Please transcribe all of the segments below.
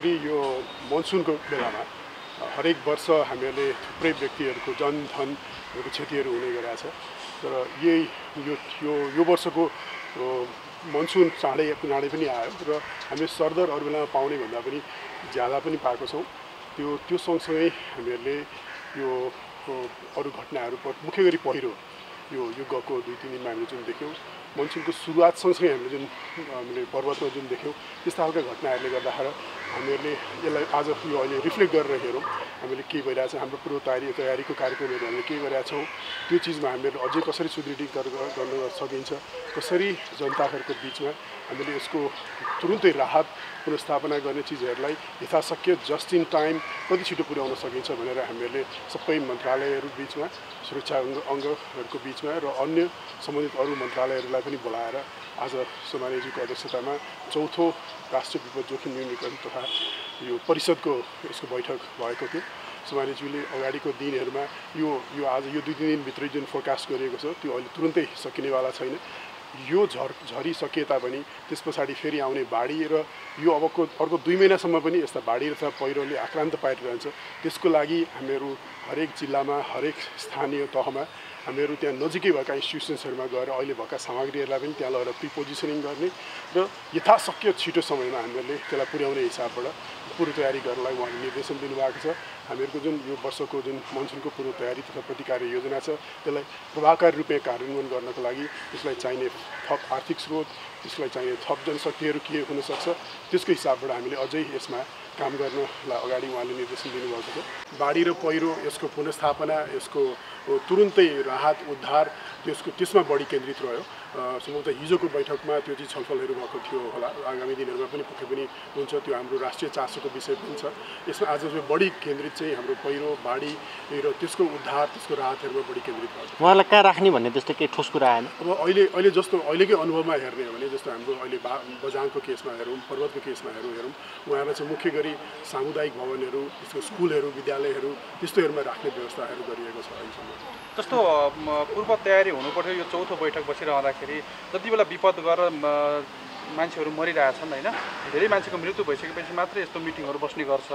यो मनसुनको बेलामा हरेक वर्ष हामीहरूले थुप्रै व्यक्तिहरूको जनधनको क्षतिहरू हुने गरेका छ तर यही यो यो यो वर्षको मनसुन चाँडै चाँडै पनि आयो र हामीले सरदर अरू बेलामा पाउने भन्दा पनि ज्यादा पनि पाएको छौँ त्यो त्यो सँगसँगै हामीहरूले यो अरू घटनाहरू मुख्य गरी पहिरो यो यो गएको दुई तिन दिनमा हामीले जुन देख्यौँ मनसुनको सुरुवात सँगसँगै हामीले जुन हामीले पर्वतमा जुन देख्यौँ त्यस्ता खालका घटनाहरूले गर्दाखेरि हामीहरूले यसलाई आज यो अहिले रिफ्लेक्ट गरेर हेरौँ। हामीले के भइरहेछ हाम्रो पूर्व तयारी तयारीको कार्यक्रमहरू हामीले के गरेका छौँ त्यो चिजमा हामीहरू अझै कसरी सुदृढीकरण गर्न सकिन्छ कसरी जनताहरूको बिचमा हामीले यसको तुरुन्तै राहत पुनस्थापना गर्ने चिजहरूलाई यथाशक्य जस्ट इन टाइम कति छिटो पुर्याउन सकिन्छ भनेर हामीहरूले सबै मन्त्रालयहरू बिचमा सुरक्षा अङ्ग अङ्गहरूको बिचमा र अन्य सम्बन्धित अरू मन्त्रालयहरूलाई पनि बोलाएर आज सोमानीजीको अध्यक्षतामा चौथो राष्ट्रिय विपद जोखिम न्यूनीकरण तथा यो परिषदको यसको बैठक भएको थियो सोमानीज्यूले अगाडिको दिनहरूमा यो यो आज यो दुई तिन दिनभित्रै जुन फोरकास्ट गरिएको छ त्यो अहिले तुरुन्तै सकिनेवाला छैन यो झर झरिसके तापनि त्यस पछाडि फेरि आउने बाढी र यो अबको अर्को दुई महिनासम्म पनि यस्ता बाढी र पहिरोले आक्रान्त पारिरहन्छ त्यसको लागि हामीहरू हरेक जिल्लामा हरेक स्थानीय तहमा हामीहरू त्यहाँ नजिकै भएका इन्स्टिट्युसन्सहरूमा गएर अहिले भएका सामग्रीहरूलाई पनि त्यहाँ लगेर प्रिपोजिसनिङ गर्ने र यथाशक्य छिटो समयमा हामीहरूले त्यसलाई पुर्याउने हिसाबबाट पूर्व तयारी गर्नलाई उहाँले निर्देशन दिनुभएको छ। हामीहरूको जुन यो वर्षको जुन मनसुनको पूर्व तयारी तथा प्रतिकार योजना छ त्यसलाई प्रभावकारी रूपमा कार्यान्वयन गर्नको लागि त्यसलाई चाहिने थप आर्थिक स्रोत त्यसलाई चाहिने थप जनशक्तिहरू के हुनसक्छ त्यसको हिसाबबाट हामीले अझै यसमा काम गर्नलाई अगाडि उहाँले निर्देशन दिनुभएको छ। बाढी र पहिरो यसको पुनस्थापना यसको तुरुन्तै राहत उद्धार त्यसको त्यसमा बढी केन्द्रित रह्यो। सम्भवतः हिजोको बैठकमा त्यो चाहिँ छलफलहरू भएको थियो होला। आगामी दिनहरूमा पनि पक्कै पनि हुन्छ त्यो हाम्रो राष्ट्रिय चासोको विषय पनि छ। यसमा आज बढी केन्द्रित चाहिँ हाम्रो पहिरो बाढी र त्यसको उद्धार त्यसको राहतहरूमा बढी केन्द्रित भएको उहाँलाई कहाँ राख्ने भन्ने त्यस्तो केही ठोस कुरा आएन? अब अहिले अहिले जस्तो अहिलेकै अनुभवमा हेर्ने हो भने जस्तो हाम्रो अहिले बा बजाङको केसमा हेरौँ पर्वतको केसमा हेरौँ हेरौँ उहाँलाई चाहिँ मुख्य गरी सामुदायिक भवनहरू त्यसको स्कुलहरू विद्यालयहरू त्यस्तोहरूमा राख्ने व्यवस्थाहरू गरिएको छ अहिलेसम्म। जस्तो पूर्व तयारी हुनुपर्थ्यो यो चौथो बैठक बसिरहँदाखेरि जति बेला विपद गरेर मान्छेहरू मरिरहेछन् होइन? धेरै मान्छेको मृत्यु भइसकेपछि मात्रै यस्तो मिटिङहरू बस्ने गर्छ।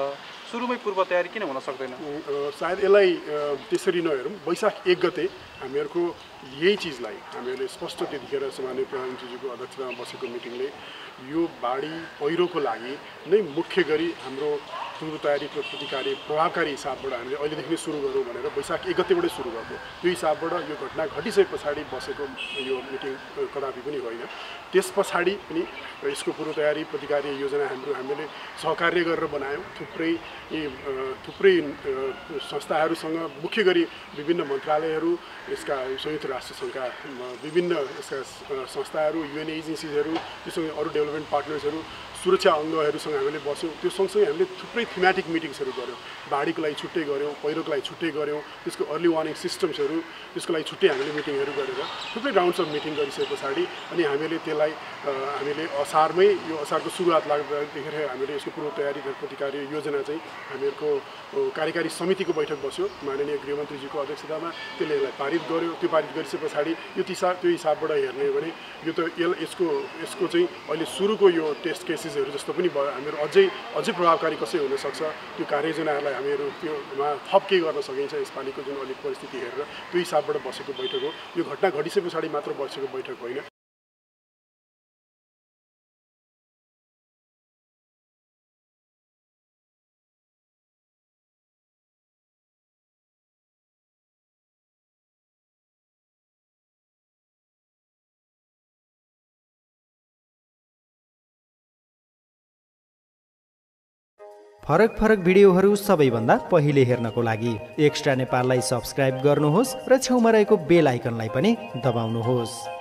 सुरुमै पूर्व तयारी किन हुन सक्दैन? सायद यसलाई त्यसरी नहेरौँ। वैशाख एक गते हामीहरूको यही चिजलाई हामीहरूले स्पष्ट त्यतिखेर सामान्य प्रधानमन्त्रीजीको अध्यक्षतामा बसेको मिटिङले यो बाढी पहिरोको लागि नै मुख्य गरी हाम्रो पूर्व तयारी प्रतिकारी प्रभावकारी हिसाबबाट हामीले अहिलेदेखि नै सुरु गरौँ भनेर वैशाख एक गतेबाटै सुरु भएको त्यो हिसाबबाट यो घटना घटिसके पछाडि बसेको यो मिटिङ कदापि पनि होइन। त्यस पछाडि पनि यसको पूर्व तयारी प्रतिकारी योजना हाम्रो हामीले सहकार्य गरेर बनायौँ। थुप्रै थुप्रै संस्थाहरूसँग मुख्य गरी विभिन्न मन्त्रालयहरू यसका संयुक्त राष्ट्र सङ्घका विभिन्न यसका संस्थाहरू युएन एजेन्सिजहरू त्योसँग अरू डेभलपमेन्ट पार्टनर्सहरू सुरक्षा अङ्गहरूसँग हामीले बस्यौँ। त्यो सँगसँगै हामीले थुप्रै थिमेटिक मिटिङ्सहरू गऱ्यौँ बाढीको लागि छुट्टै गऱ्यौँ पहिरोको लागि छुट्टै गऱ्यौँ त्यसको अर्ली वार्निङ सिस्टम्सहरू त्यसको लागि छुट्टै हामीले मिटिङहरू गरेर थुप्रै राउन्ड्स अफ मिटिङ गरिसके पछाडि अनि हामीले त्यसलाई हामीले असारमै यो असारको सुरुवात लाग्दाखेरि हामीले यसको पूर्व तयारी प्रतिकारी योजना चाहिँ हामीहरूको कार्यकारी समितिको बैठक बस्यो। माननीय गृहमन्त्रीजीको अध्यक्षतामा त्यसले यसलाई पारित गर्यो। त्यो पारित गरिसके पछाडि यो तिसा त्यो हिसाबबाट हेर्ने हो भने यो त यसको यसको चाहिँ अहिले सुरुको यो टेस्ट केसेसहरू जस्तो पनि भयो। हामीहरू अझै अझै प्रभावकारी कसै हुनसक्छ? त्यो कार्ययोजनाहरूलाई हामीहरू त्योमा थप के गर्न सकिन्छ यसपालिको जुन अलिक परिस्थिति हेरेर त्यो हिसाबबाट बसेको बैठक हो। यो घटना घटिसके पछाडि मात्र बसेको बैठक होइन। फरक फरक भिडियोहरू सबैभन्दा पहिले हेर्नको लागि एक्स्ट्रा नेपाललाई सब्सक्राइब गर्नुहोस् र छेउमा रहेको बेल आइकनलाई पनि दबाउनुहोस्।